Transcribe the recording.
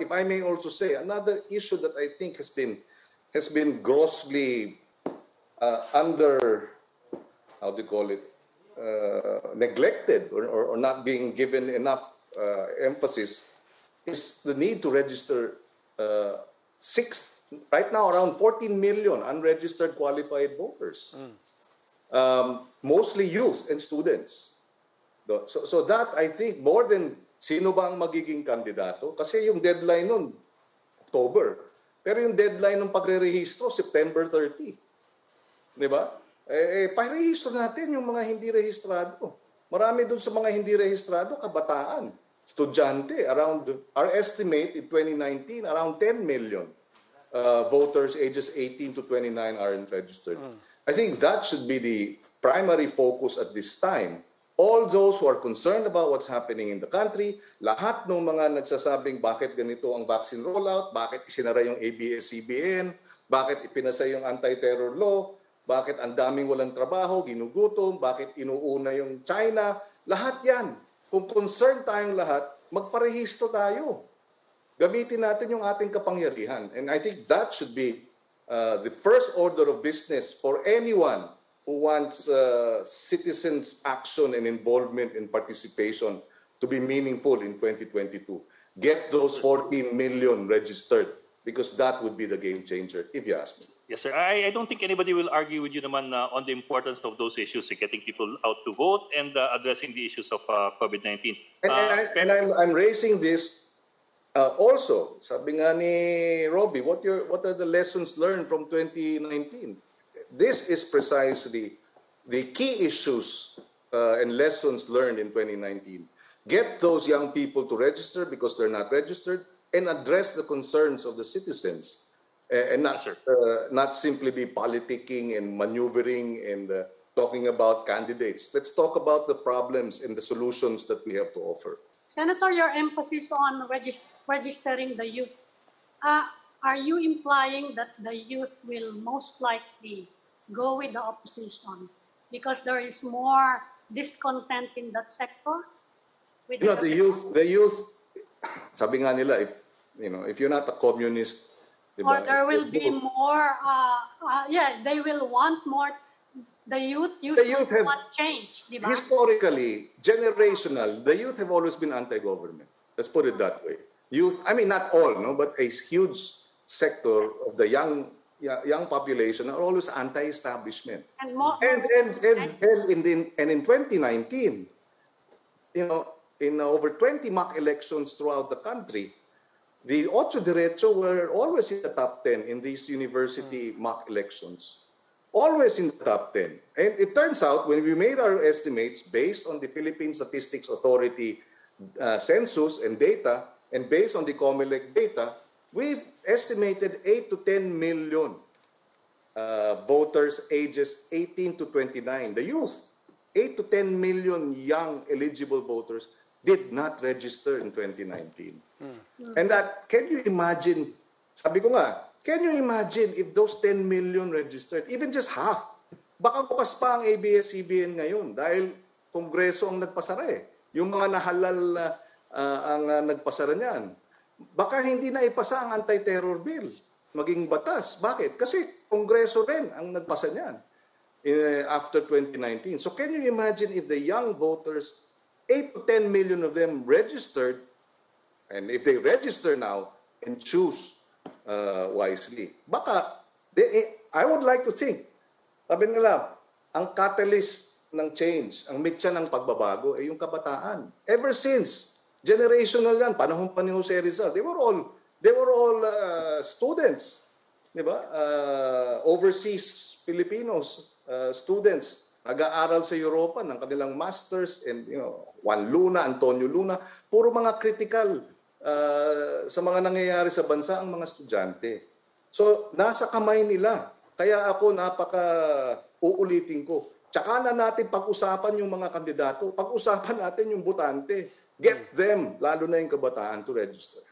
if I may also say, another issue that I think has been has been grossly uh, under, how do you call it, uh, neglected or, or, or not being given enough uh, emphasis is the need to register uh, six, right now around 14 million unregistered qualified voters. Um, mostly youth and students. So, so that I think more than sino ba ang magiging kandidato, kasi yung deadline nun, October. Pero yung deadline ng pagre-rehistro, September 30. Di ba? Eh, eh parehistro natin yung mga hindi rehistrado. Marami dun sa mga hindi rehistrado, kabataan, estudyante. Around, our estimate in 2019, around 10 million uh, voters ages 18 to 29 aren't registered. I think that should be the primary focus at this time. All those who are concerned about what's happening in the country, lahat ng mga nagsasabing bakit ganito ang vaccine rollout, bakit isinara yung ABS-CBN, bakit ipinasa yung anti-terror law, bakit ang daming walang trabaho, ginugutom, bakit inuuna yung China, lahat yan. Kung concerned tayong lahat, magparehistro tayo. Gamitin natin yung ating kapangyarihan. And I think that should be uh, the first order of business for anyone who wants uh, citizens' action and involvement and participation to be meaningful in 2022. Get those 14 million registered because that would be the game changer, if you ask me. Yes, sir. I, I don't think anybody will argue with you naman uh, on the importance of those issues, uh, getting people out to vote and uh, addressing the issues of uh, COVID-19. And, and, I, and I'm, I'm raising this uh, also. Sabi nga ni Robbie, what, your, what are the lessons learned from 2019? This is precisely the key issues uh, and lessons learned in 2019. Get those young people to register because they're not registered and address the concerns of the citizens. Uh, and not, uh, not simply be politicking and maneuvering and uh, talking about candidates. Let's talk about the problems and the solutions that we have to offer. Senator, your emphasis on regis- registering the youth, uh, are you implying that the youth will most likely go with the opposition because there is more discontent in that sector? With You know, the youth, the youth, sabi nga nila, if, you know, if you're not a communist, di Or there will be more, uh, uh, yeah, they will want more, the youth, youth, The youth have- want change, di ba? historically, generational, the youth have always been anti-government. Let's put it that way. Youth, I mean, not all, no, but a huge sector of the young young young population are always anti-establishment. And more, And and and, and in, in and in 2019, you know, in over 20 mock elections throughout the country, the Ocho Derecho were always in the top 10 in these university mock elections. Always in the top 10. And it turns out when we made our estimates based on the Philippine Statistics Authority uh, census and data, and based on the COMELEC data, we've estimated 8 to 10 million uh, voters ages 18 to 29, the youth. 8 to 10 million young eligible voters did not register in 2019. And that, can you imagine, sabi ko nga, can you imagine if those 10 million registered, even just half, baka bukas pa ang ABS-CBN ngayon dahil Kongreso ang nagpasara eh. Yung mga nahalal na ah, ang ah, nagpasara niyan. Baka hindi na ipasa ang anti-terror bill, maging batas. Bakit? Kasi Kongreso rin ang nagpasa niyan eh, after 2019. So can you imagine if the young voters, 8 to 10 million of them registered, and if they register now and choose uh, wisely, baka, they, eh, I would like to think, sabi nila, ang catalyst ng change, ang mitya ng pagbabago ay yung kabataan. Ever since, generational yan, panahon pa ni Jose Rizal, they were all, they were all uh, students, di ba? Uh, overseas Filipinos, uh, students, nag-aaral sa Europa ng kanilang masters and you know, Juan Luna, Antonio Luna, puro mga critical uh, sa mga nangyayari sa bansa ang mga estudyante. So, nasa kamay nila. Kaya ako napaka uulitin ko. Tsaka na natin pag-usapan yung mga kandidato, pag-usapan natin yung botante. Get them, lalo na yung kabataan, to register.